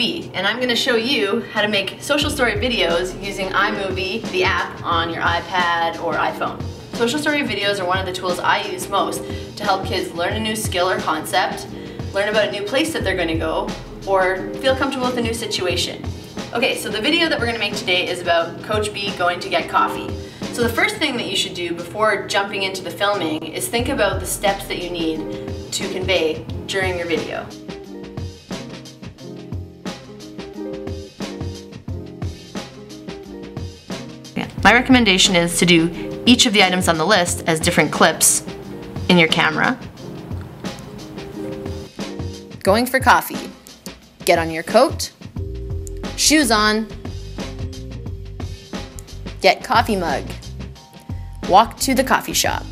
B, and I'm going to show you how to make social story videos using iMovie, the app, on your iPad or iPhone. Social story videos are one of the tools I use most to help kids learn a new skill or concept, learn about a new place that they're going to go, or feel comfortable with a new situation. Okay, so the video that we're going to make today is about Coach B going to get coffee. So the first thing that you should do before jumping into the filming is think about the steps that you need to convey during your video. My recommendation is to do each of the items on the list as different clips in your camera. Going for coffee. Get on your coat, shoes on, get coffee mug, walk to the coffee shop,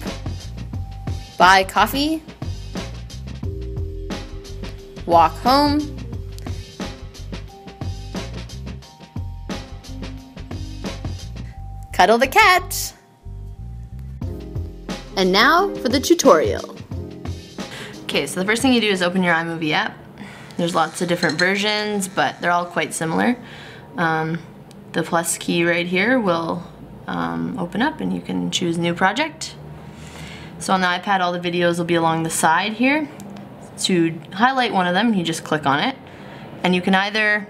buy coffee, walk home, cuddle the cat. And now for the tutorial. Okay, so the first thing you do is open your iMovie app. There's lots of different versions, but they're all quite similar. Um, the plus key right here will um, open up and you can choose new project. So on the iPad, all the videos will be along the side here. To highlight one of them, you just click on it. And you can either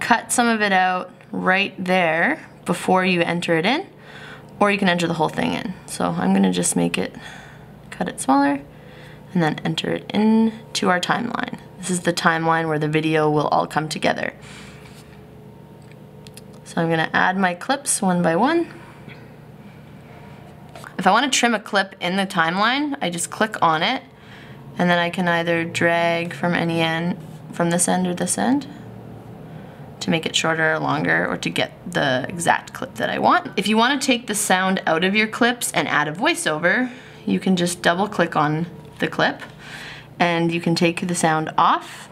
cut some of it out right there before you enter it in, or you can enter the whole thing in. So I'm gonna just make it, cut it smaller, and then enter it into our timeline. This is the timeline where the video will all come together. So I'm gonna add my clips one by one. If I wanna trim a clip in the timeline, I just click on it, and then I can either drag from any end, from this end or this end make it shorter or longer or to get the exact clip that I want. If you want to take the sound out of your clips and add a voiceover, you can just double click on the clip and you can take the sound off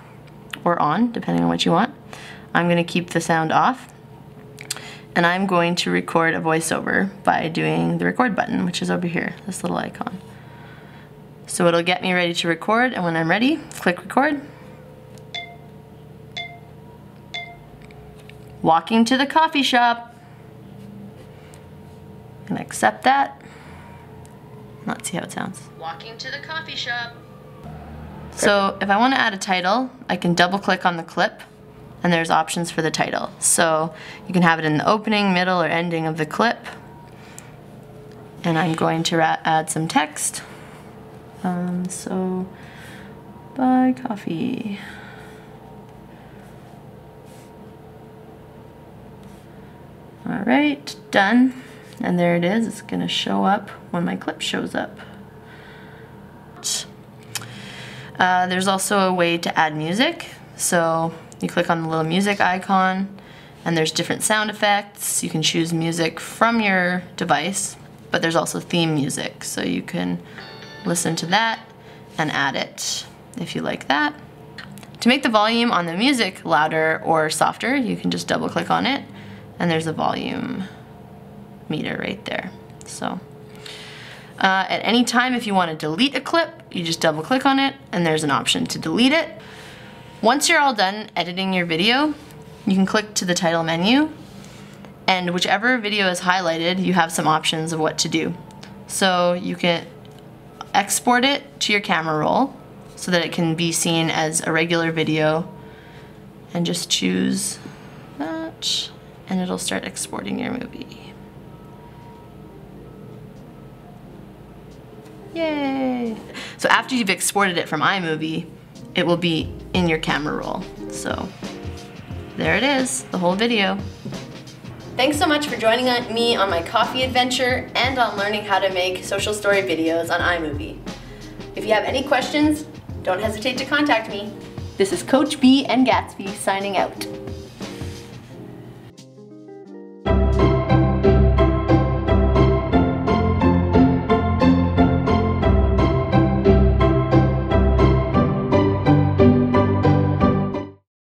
or on, depending on what you want. I'm going to keep the sound off and I'm going to record a voiceover by doing the record button, which is over here, this little icon. So it'll get me ready to record and when I'm ready, click record walking to the coffee shop. And accept that. Let's see how it sounds. Walking to the coffee shop. So if I want to add a title, I can double click on the clip and there's options for the title. So you can have it in the opening, middle, or ending of the clip. And I'm going to add some text. Um, so, buy coffee. All right, done. And there it is. It's going to show up when my clip shows up. Uh, there's also a way to add music. So you click on the little music icon and there's different sound effects. You can choose music from your device, but there's also theme music. So you can listen to that and add it if you like that. To make the volume on the music louder or softer, you can just double click on it and there's a volume meter right there. So uh, at any time if you want to delete a clip, you just double click on it and there's an option to delete it. Once you're all done editing your video, you can click to the title menu and whichever video is highlighted, you have some options of what to do. So you can export it to your camera roll so that it can be seen as a regular video and just choose that and it'll start exporting your movie. Yay! So after you've exported it from iMovie, it will be in your camera roll. So there it is, the whole video. Thanks so much for joining me on my coffee adventure and on learning how to make social story videos on iMovie. If you have any questions, don't hesitate to contact me. This is Coach B and Gatsby signing out.